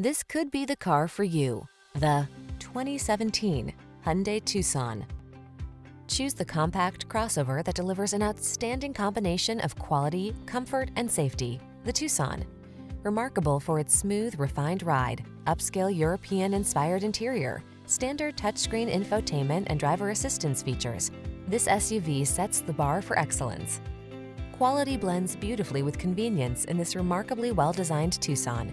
This could be the car for you. The 2017 Hyundai Tucson. Choose the compact crossover that delivers an outstanding combination of quality, comfort, and safety. The Tucson. Remarkable for its smooth, refined ride, upscale European-inspired interior, standard touchscreen infotainment and driver assistance features, this SUV sets the bar for excellence. Quality blends beautifully with convenience in this remarkably well-designed Tucson.